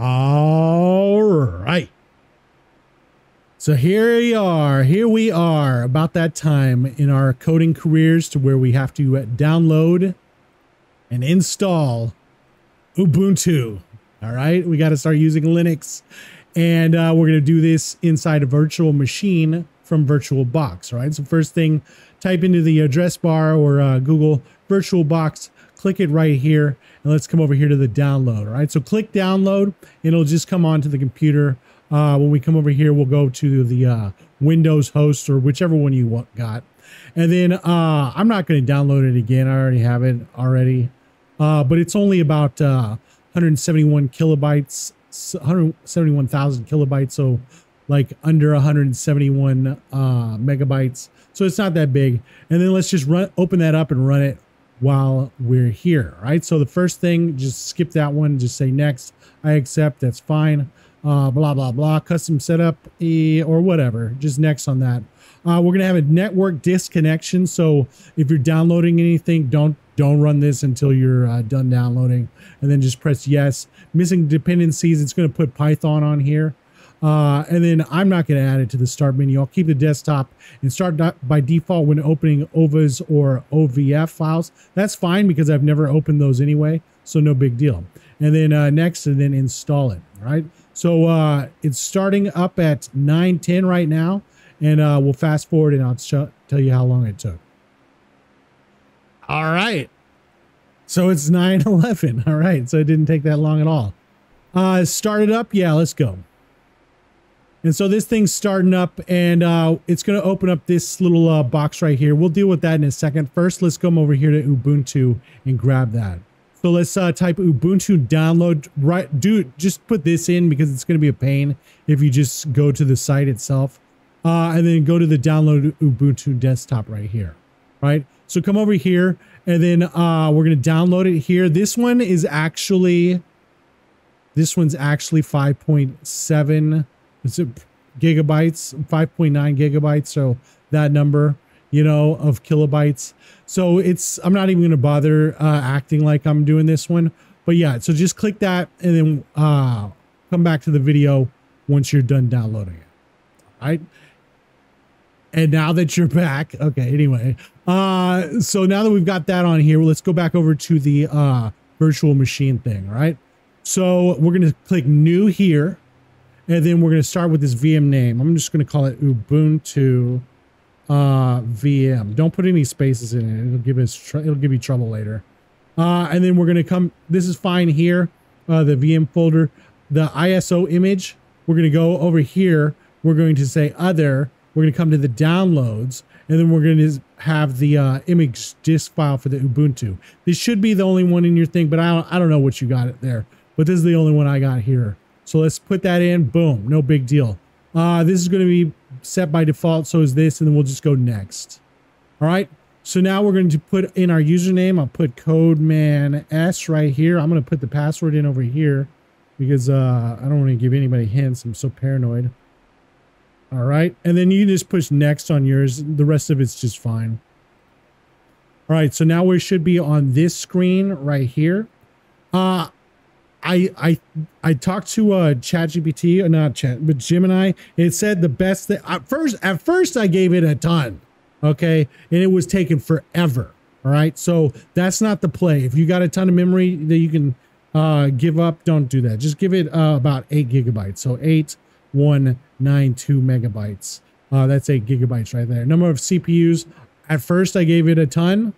All right. So here we are. Here we are about that time in our coding careers to where we have to download and install Ubuntu. All right. We got to start using Linux. And uh, we're going to do this inside a virtual machine from VirtualBox. right? So, first thing, type into the address bar or uh, Google VirtualBox, click it right here, and let's come over here to the download. Right. So, click download, it'll just come onto the computer. Uh, when we come over here, we'll go to the uh, Windows host or whichever one you want, got. And then uh, I'm not going to download it again. I already have it already. Uh, but it's only about uh, 171 kilobytes, 171,000 kilobytes. So like under 171 uh, megabytes. So it's not that big. And then let's just run, open that up and run it while we're here. Right. So the first thing, just skip that one. Just say next. I accept. That's fine uh, blah, blah, blah, custom setup e, or whatever. Just next on that. Uh, we're going to have a network disconnection. So if you're downloading anything, don't don't run this until you're uh, done downloading and then just press yes. Missing dependencies, it's going to put Python on here. Uh, and then I'm not going to add it to the start menu. I'll keep the desktop and start by default when opening OVAs or OVF files. That's fine because I've never opened those anyway. So no big deal. And then uh, next and then install it. Right. So uh, it's starting up at 9:10 right now, and uh, we'll fast forward and I'll tell you how long it took. All right. So it's 9:11. All right. So it didn't take that long at all. Uh, started up. Yeah, let's go. And so this thing's starting up and uh, it's going to open up this little uh, box right here. We'll deal with that in a second. First, let's come over here to Ubuntu and grab that. So let's uh, type Ubuntu download. Right, do just put this in because it's going to be a pain if you just go to the site itself, uh, and then go to the download Ubuntu desktop right here. Right. So come over here, and then uh, we're going to download it here. This one is actually, this one's actually 5.7 gigabytes, 5.9 gigabytes. So that number you know, of kilobytes. So it's, I'm not even going to bother uh, acting like I'm doing this one. But yeah, so just click that and then uh, come back to the video once you're done downloading it. All right. And now that you're back, okay, anyway. Uh, so now that we've got that on here, let's go back over to the uh, virtual machine thing, right? So we're going to click new here. And then we're going to start with this VM name. I'm just going to call it Ubuntu uh, VM. Don't put any spaces in it. It'll give us it'll give you trouble later. Uh, and then we're gonna come. This is fine here. Uh, the VM folder, the ISO image. We're gonna go over here. We're going to say other. We're gonna come to the downloads, and then we're gonna have the uh, image disk file for the Ubuntu. This should be the only one in your thing, but I don't I don't know what you got it there. But this is the only one I got here. So let's put that in. Boom. No big deal. Uh, this is going to be set by default. So is this, and then we'll just go next. All right. So now we're going to put in our username. I'll put Codeman S right here. I'm going to put the password in over here because uh, I don't want to give anybody hints. I'm so paranoid. All right. And then you just push next on yours. The rest of it's just fine. All right. So now we should be on this screen right here. Uh, I I I talked to uh ChatGPT, or uh, not Chat, but Gemini. It said the best thing at first. At first, I gave it a ton, okay, and it was taking forever. All right, so that's not the play. If you got a ton of memory that you can uh, give up, don't do that. Just give it uh, about eight gigabytes. So eight one nine two megabytes. Uh, that's eight gigabytes right there. Number of CPUs. At first, I gave it a ton.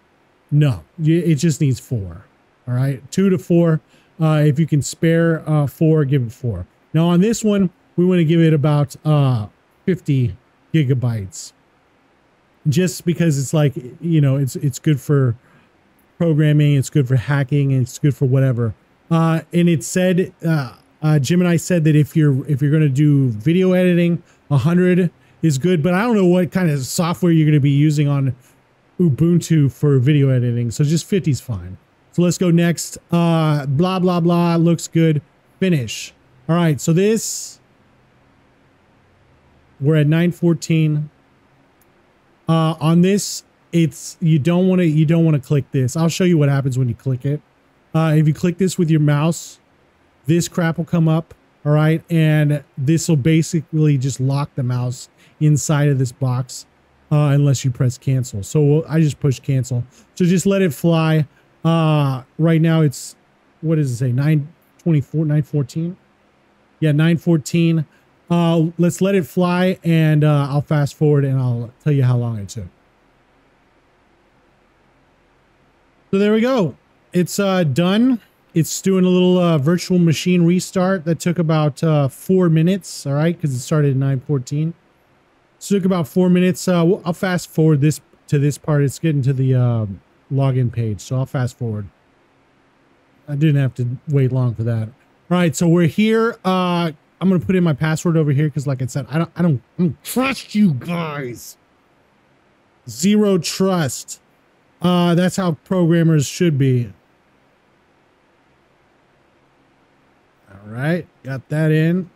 No, it just needs four. All right, two to four. Uh, if you can spare uh, four, give it four. Now on this one, we want to give it about uh, 50 gigabytes, just because it's like you know it's it's good for programming, it's good for hacking, and it's good for whatever. Uh, and it said uh, uh, I said that if you're if you're going to do video editing, 100 is good, but I don't know what kind of software you're going to be using on Ubuntu for video editing, so just 50 is fine. So let's go next. Uh, blah, blah, blah. Looks good. Finish. All right. So this, we're at 914. Uh, on this, it's, you don't want to, you don't want to click this. I'll show you what happens when you click it. Uh, if you click this with your mouse, this crap will come up. All right. And this will basically just lock the mouse inside of this box uh, unless you press cancel. So I just push cancel. So just let it fly. Uh, right now it's, what does it say? 924, 914? Yeah, 914. Uh, let's let it fly and uh, I'll fast forward and I'll tell you how long it took. So there we go. It's uh, done. It's doing a little uh, virtual machine restart that took about uh, four minutes. All right, because it started at 914. So it took about four minutes. Uh, I'll fast forward this to this part. It's getting to the uh, login page, so I'll fast forward. I didn't have to wait long for that. All right, so we're here. Uh, I'm gonna put in my password over here because, like I said, I don't, I don't, I don't trust you guys. Zero trust. Uh, that's how programmers should be. All right, got that in.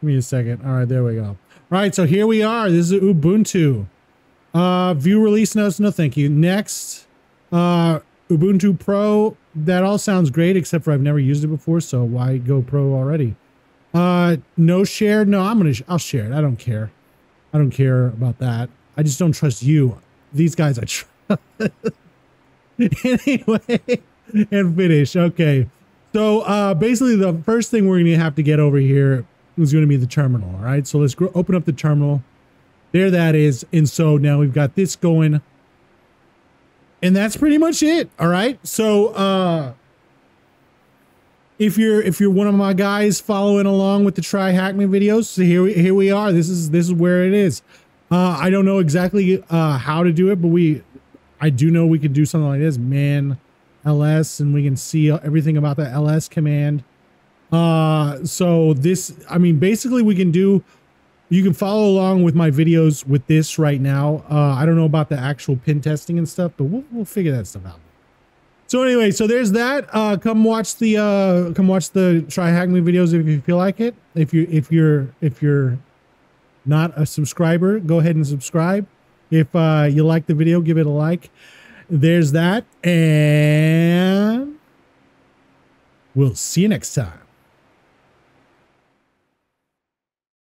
Give me a second. All right, there we go. All right, so here we are. This is Ubuntu. Uh, view release notes, no thank you. Next, uh, Ubuntu Pro. That all sounds great, except for I've never used it before, so why go Pro already? Uh, no share. No, I'm gonna. I'll share it. I don't care. I don't care about that. I just don't trust you. These guys I trust. anyway, and finish. Okay. So uh, basically, the first thing we're to have to get over here is to be the terminal. All right. So let's open up the terminal. There that is. And so now we've got this going. And that's pretty much it. All right. So uh, if you're if you're one of my guys following along with the TryHackMe videos, so here we here we are. This is this is where it is. Uh, I don't know exactly uh, how to do it, but we I do know we could do something like this. Man ls and we can see everything about the ls command uh so this i mean basically we can do you can follow along with my videos with this right now. Uh i don't know about the actual pen testing and stuff but we'll, we'll figure that stuff out. So anyway so there's that. Uh come watch the uh come watch the TryHackMe videos if you feel like it. If you if you're if you're not a subscriber go ahead and subscribe. If uh you like the video give it a like. There's that. And we'll see you next time.